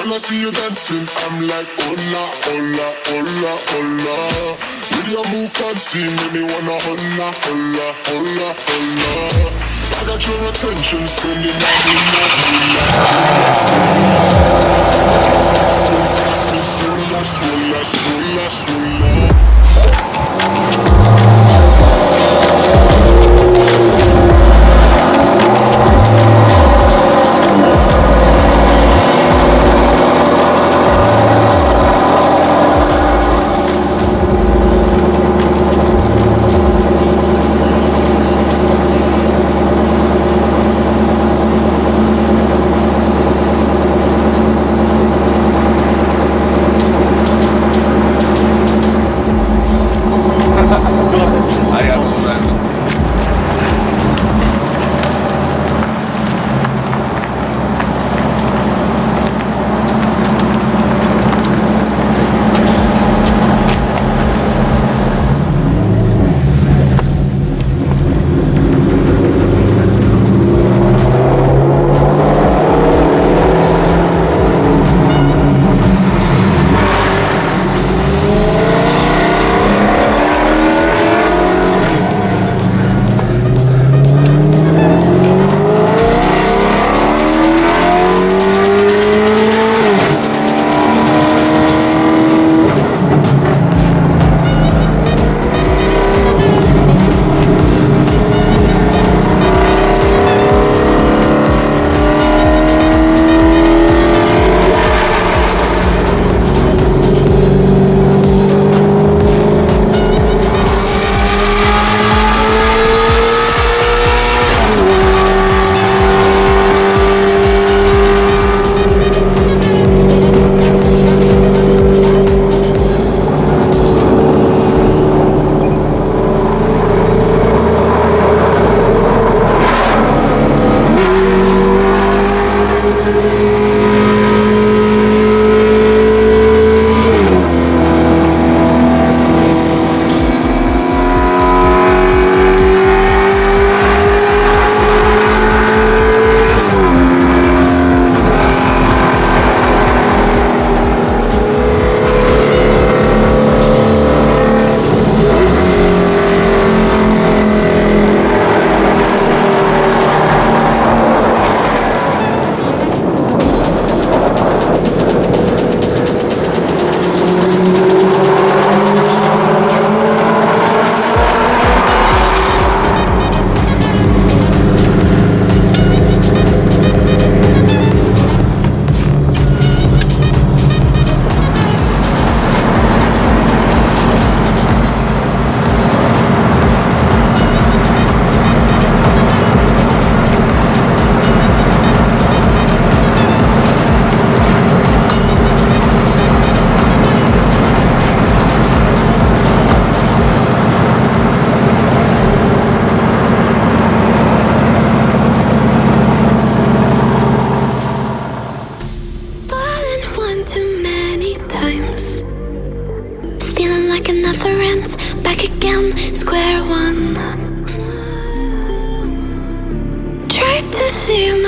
when I see you dancing, I'm like, hola, hola, hola, hola. With your move fancy, make me wanna hola, hola, hola, hola. I got your attention, spending all my moolah, moolah, Sola, sola,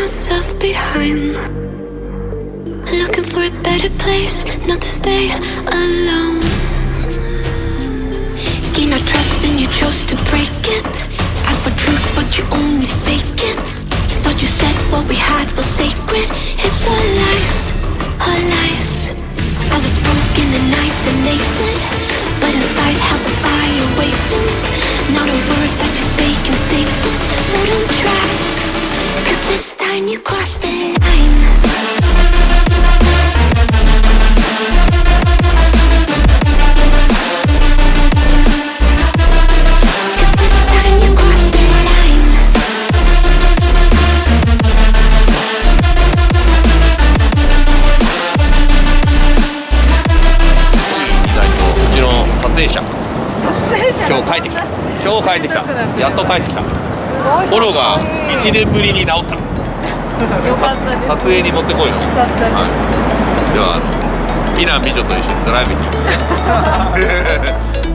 myself behind. Looking for a better place, not to stay alone. Gain our trust and you chose to break it. Ask for truth, but you only fake it. Thought you said what we had was sacred. It's all lies, 撮影者。今日帰ってきた。今日帰ってきた。やっと帰ってきた。コロが1年ぶりに治ったさ撮影に持ってこいの、はい、ではあの美男美女と一緒にドライブに行く